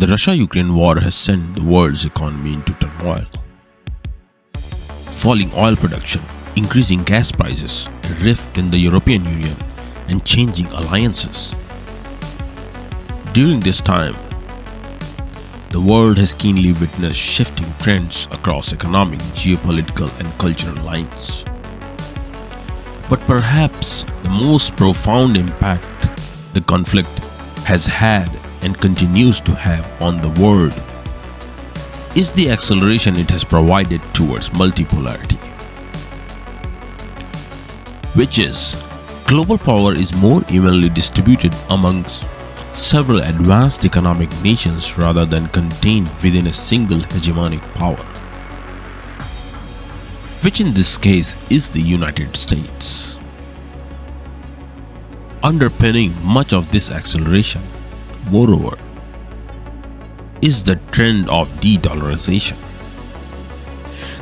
The Russia-Ukraine war has sent the world's economy into turmoil. Falling oil production, increasing gas prices, a rift in the European Union, and changing alliances. During this time, the world has keenly witnessed shifting trends across economic, geopolitical, and cultural lines. But perhaps the most profound impact the conflict has had and continues to have on the world is the acceleration it has provided towards multipolarity. Which is, global power is more evenly distributed amongst several advanced economic nations rather than contained within a single hegemonic power, which in this case is the United States. Underpinning much of this acceleration, moreover, is the trend of de-dollarization.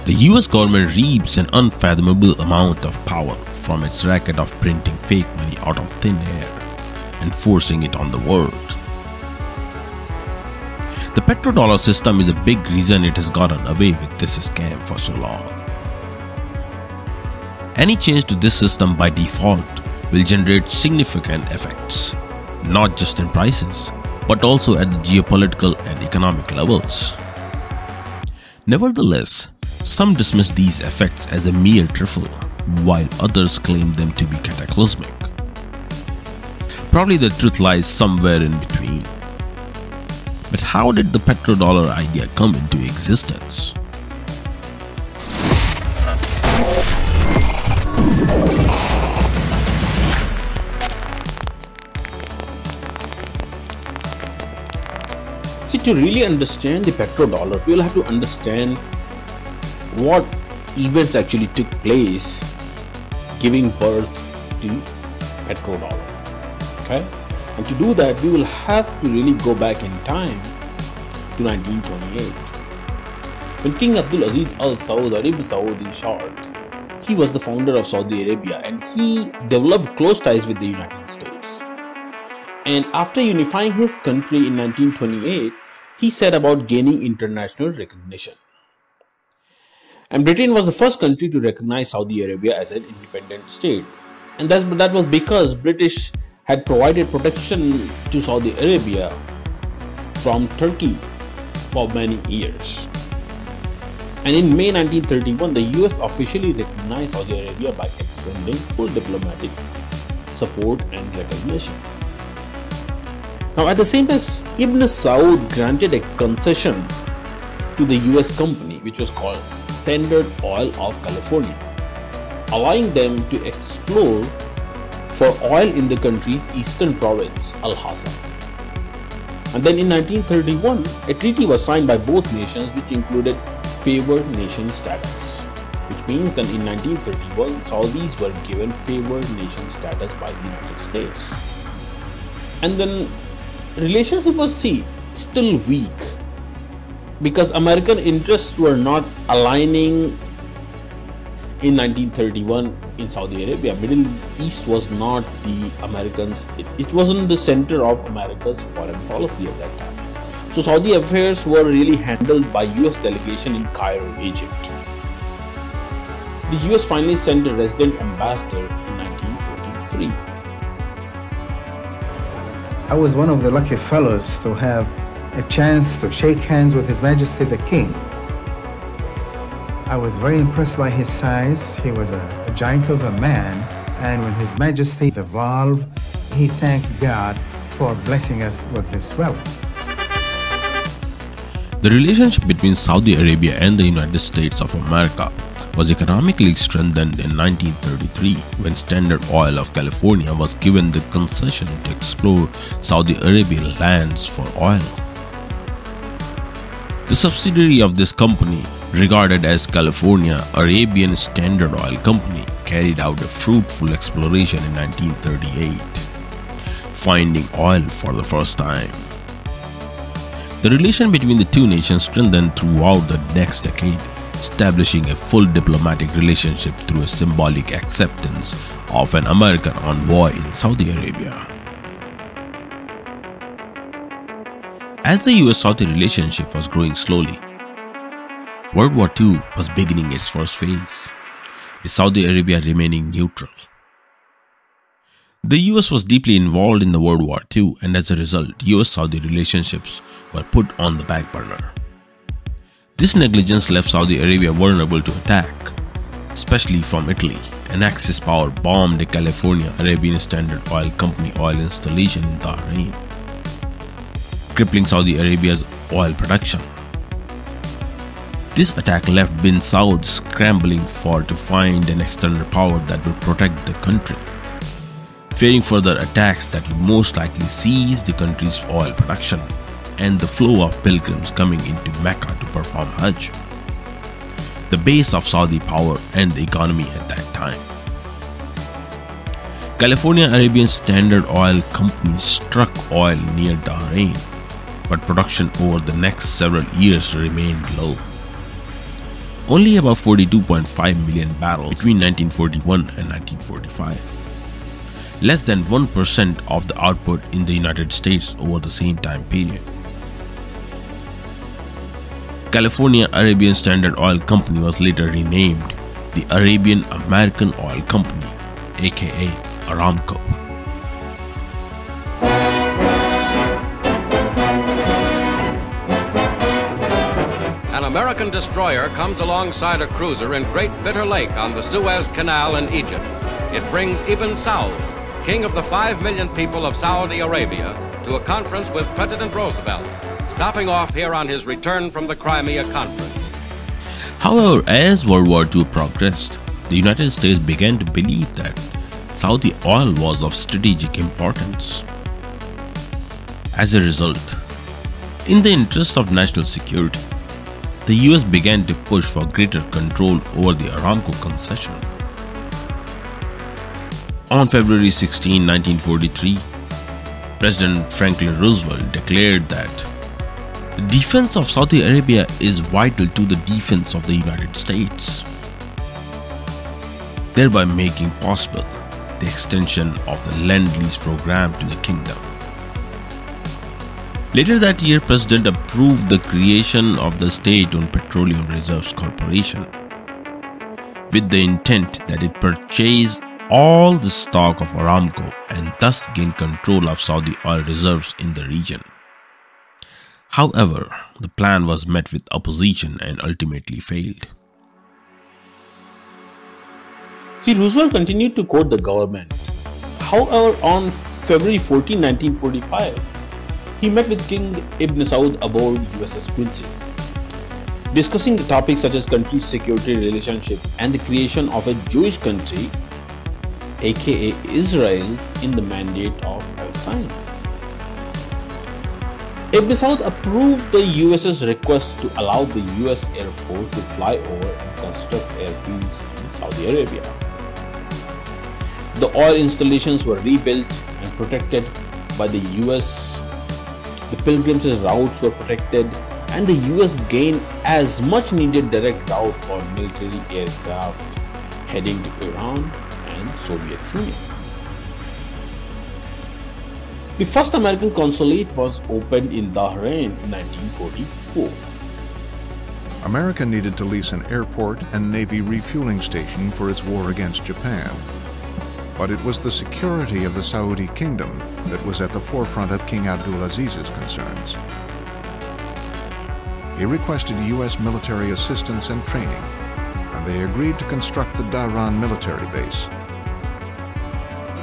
The US government reaps an unfathomable amount of power from its racket of printing fake money out of thin air and forcing it on the world. The petrodollar system is a big reason it has gotten away with this scam for so long. Any change to this system by default will generate significant effects, not just in prices, but also at the geopolitical and economic levels. Nevertheless, some dismiss these effects as a mere trifle, while others claim them to be cataclysmic. Probably the truth lies somewhere in between. But how did the petrodollar idea come into existence? To really understand the petrodollar, we'll have to understand what events actually took place giving birth to petrodollar okay? And to do that we will have to really go back in time to 1928 when king abdul aziz al saud ibn saud in short he was the founder of saudi arabia and he developed close ties with the united states. And after unifying his country in 1928 he set about gaining international recognition and Britain was the first country to recognize Saudi Arabia as an independent state. And that's, that was because British had provided protection to Saudi Arabia from Turkey for many years. And in May 1931, the US officially recognized Saudi Arabia by extending full diplomatic support and recognition. Now, at the same time, Ibn Saud granted a concession to the US company, which was called Standard Oil of California, allowing them to explore for oil in the country's eastern province, Al Hassan. And then in 1931, a treaty was signed by both nations which included favored nation status, which means that in 1931, Saudis were given favored nation status by the United States. And then relationship was see, still weak because American interests were not aligning in 1931 in Saudi Arabia. Middle East was not the Americans, it, it wasn't the center of America's foreign policy at that time. So Saudi affairs were really handled by US delegation in Cairo, Egypt. The US finally sent a resident ambassador in 1943. I was one of the lucky fellows to have a chance to shake hands with His Majesty the King. I was very impressed by his size. He was a, a giant of a man. And when His Majesty evolved, he thanked God for blessing us with this wealth. The relationship between Saudi Arabia and the United States of America was economically strengthened in 1933 when Standard Oil of California was given the concession to explore Saudi Arabian lands for oil. The subsidiary of this company, regarded as California Arabian Standard Oil Company, carried out a fruitful exploration in 1938, finding oil for the first time. The relation between the two nations strengthened throughout the next decade, establishing a full diplomatic relationship through a symbolic acceptance of an American envoy in Saudi Arabia. As the US-Saudi relationship was growing slowly, World War II was beginning its first phase, with Saudi Arabia remaining neutral. The US was deeply involved in the World War II and as a result, US-Saudi relationships were put on the back burner. This negligence left Saudi Arabia vulnerable to attack, especially from Italy, An Axis Power bombed the California Arabian Standard Oil Company oil installation in Bahrain, crippling Saudi Arabia's oil production. This attack left bin Saud scrambling for to find an external power that would protect the country, fearing further attacks that would most likely seize the country's oil production and the flow of pilgrims coming into Mecca to perform Hajj, the base of Saudi power and the economy at that time. California Arabian Standard Oil Company struck oil near Bahrain, but production over the next several years remained low. Only about 42.5 million barrels between 1941 and 1945 less than 1% of the output in the United States over the same time period. California Arabian Standard Oil Company was later renamed the Arabian American Oil Company, aka Aramco. An American destroyer comes alongside a cruiser in Great Bitter Lake on the Suez Canal in Egypt. It brings Ibn Saud, king of the five million people of Saudi Arabia, to a conference with President Roosevelt stopping off here on his return from the Crimea Conference. However, as World War II progressed, the United States began to believe that Saudi oil was of strategic importance. As a result, in the interest of national security, the US began to push for greater control over the Aramco concession. On February 16, 1943, President Franklin Roosevelt declared that the defense of Saudi Arabia is vital to the defense of the United States, thereby making possible the extension of the Lend-Lease program to the kingdom. Later that year, President approved the creation of the State-owned Petroleum Reserves Corporation with the intent that it purchase all the stock of Aramco and thus gain control of Saudi oil reserves in the region. However, the plan was met with opposition and ultimately failed. See, Roosevelt continued to court the government. However, on February 14, 1945, he met with King Ibn Saud aboard USS Quincy, discussing the topics such as country security relationship and the creation of a Jewish country, aka Israel, in the mandate of Palestine. Ibn Saud approved the US's request to allow the US Air Force to fly over and construct airfields in Saudi Arabia. The oil installations were rebuilt and protected by the US. The pilgrims' routes were protected and the US gained as much needed direct route for military aircraft heading to Iran and Soviet Union. The first American consulate was opened in Bahrain in 1944. America needed to lease an airport and Navy refueling station for its war against Japan. But it was the security of the Saudi kingdom that was at the forefront of King Abdulaziz's concerns. He requested U.S. military assistance and training, and they agreed to construct the Dhahran military base.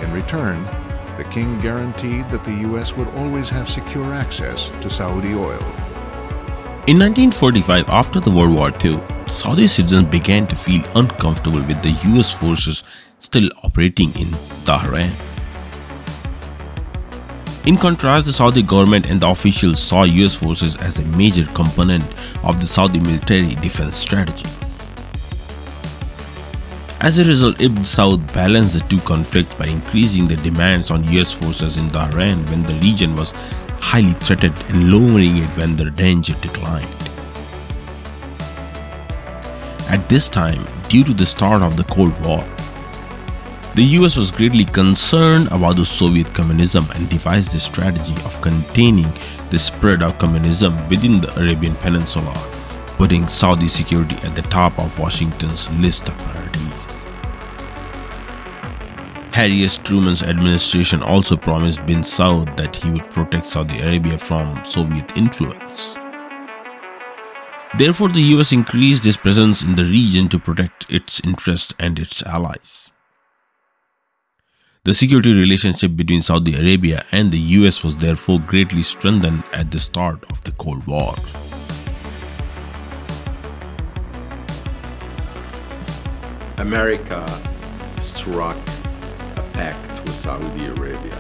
In return, the king guaranteed that the U.S. would always have secure access to Saudi oil. In 1945, after the World War II, Saudi citizens began to feel uncomfortable with the US forces still operating in Dhahran. In contrast, the Saudi government and the officials saw US forces as a major component of the Saudi military defense strategy. As a result, Ibn Saud balanced the two conflicts by increasing the demands on US forces in Dhahran when the region was highly threatened and lowering it when the danger declined. At this time, due to the start of the Cold War, the US was greatly concerned about the Soviet communism and devised a strategy of containing the the spread of communism within the Arabian Peninsula, putting Saudi security at the top of Washington's list of priorities. Harry S. Truman's administration also promised bin Saud that he would protect Saudi Arabia from Soviet influence. Therefore, the US increased its presence in the region to protect its interests and its allies. The security relationship between Saudi Arabia and the US was therefore greatly strengthened at the start of the Cold War. America struck pact with Saudi Arabia.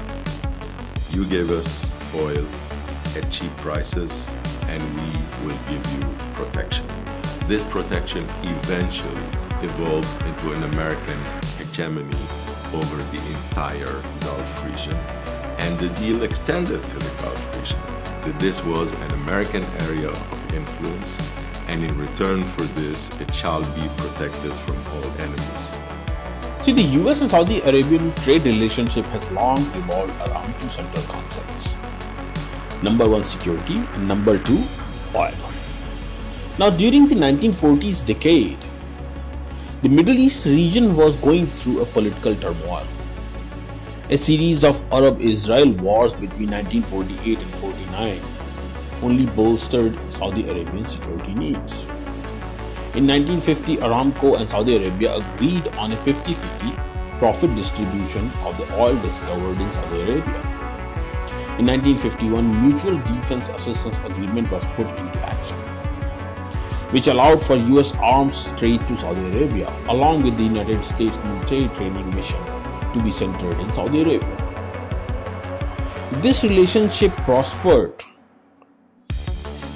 You gave us oil at cheap prices and we will give you protection. This protection eventually evolved into an American hegemony over the entire Gulf region and the deal extended to the Gulf region. That this was an American area of influence and in return for this it shall be protected from all enemies. See, the US and Saudi Arabian trade relationship has long evolved around two central concepts. Number one, security, and number two, oil. Now, during the 1940s decade, the Middle East region was going through a political turmoil. A series of Arab Israel wars between 1948 and 49 only bolstered Saudi Arabian security needs. In 1950, Aramco and Saudi Arabia agreed on a 50 50 profit distribution of the oil discovered in Saudi Arabia. In 1951, Mutual Defense Assistance Agreement was put into action, which allowed for US arms trade to Saudi Arabia, along with the United States military training mission to be centered in Saudi Arabia. This relationship prospered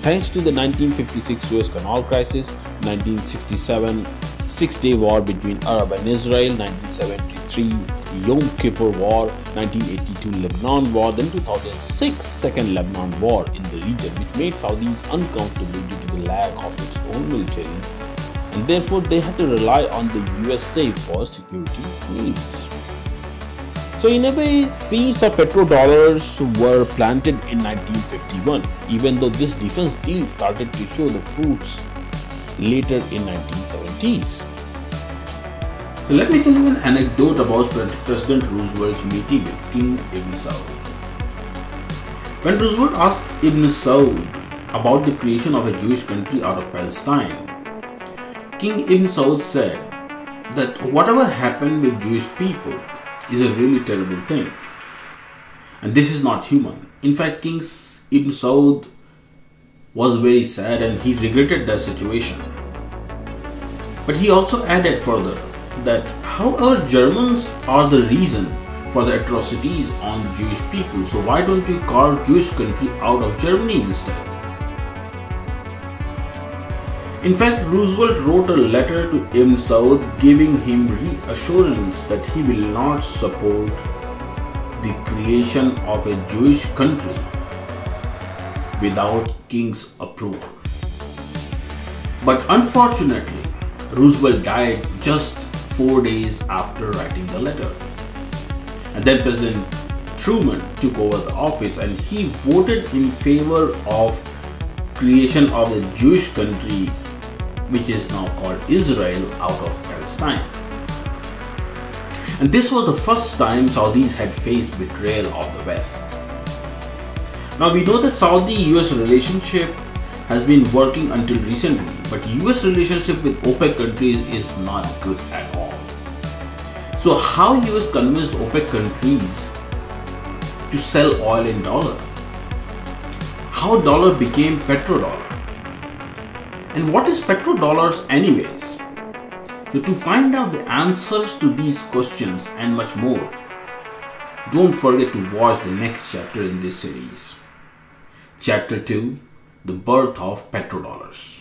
thanks to the 1956 Suez Canal crisis, 1967 Six-Day War between Arab and Israel, 1973 Yom Kippur War, 1982 Lebanon War, then 2006 Second Lebanon War in the region, which made Saudis uncomfortable due to the lack of its own military, and therefore they had to rely on the USA for security needs. So in a way, seeds of petrodollars were planted in 1951, even though this defense deal started to show the fruits later in 1970s. So let me tell you an anecdote about President Roosevelt's meeting with King Ibn Saud. When Roosevelt asked Ibn Saud about the creation of a Jewish country out of Palestine, King Ibn Saud said that whatever happened with Jewish people is a really terrible thing. And this is not human. In fact, King Ibn Saud was very sad and he regretted the situation. But he also added further that however Germans are the reason for the atrocities on Jewish people, so why don't you carve Jewish country out of Germany instead? In fact, Roosevelt wrote a letter to Ibn Saud giving him reassurance that he will not support the creation of a Jewish country without King's approval. But unfortunately, Roosevelt died just four days after writing the letter. And then President Truman took over the office and he voted in favor of creation of a Jewish country which is now called Israel out of Palestine. And this was the first time Saudis had faced betrayal of the West. Now we know that Saudi-US relationship has been working until recently, but US relationship with OPEC countries is not good at all. So how US convinced OPEC countries to sell oil in dollar? How dollar became petrodollar? And what is petrodollars anyways? So to find out the answers to these questions and much more, don't forget to watch the next chapter in this series. Chapter 2 The Birth of Petrodollars.